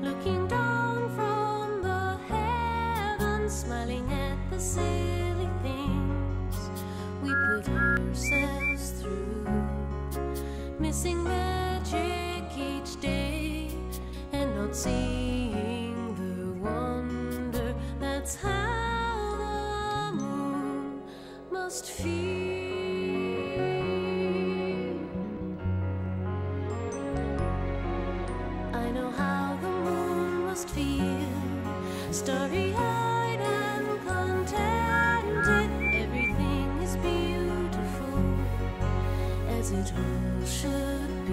looking down from the heavens, smiling at the silly things we put ourselves through, missing magic each day and not seeing the wonder. That's how the moon must feel. Must feel, starry eyed and contented. Everything is beautiful as it all should be.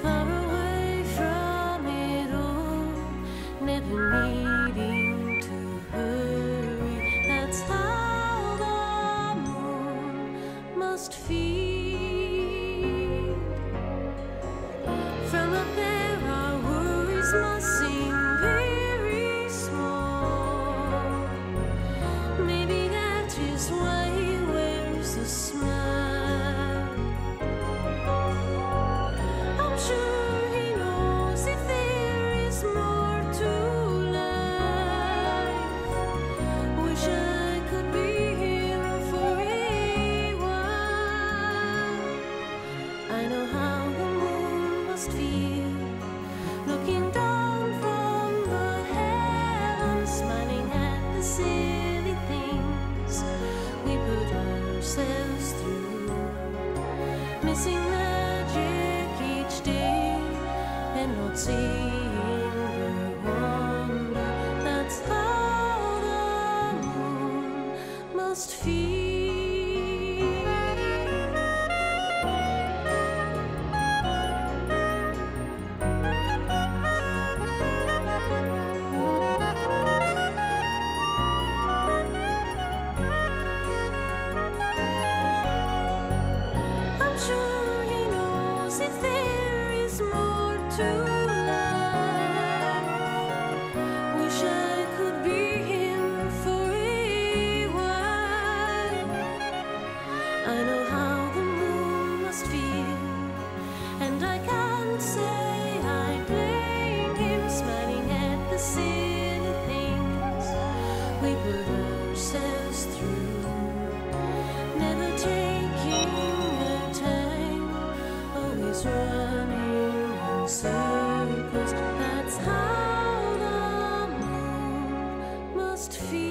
Far away from it all, never needing to hurry. That's how the moon must feel. From up there, our worries must missing magic each day and not seeing the wonder. That's how the moon must feel. Silly things we put ourselves through. Must feel.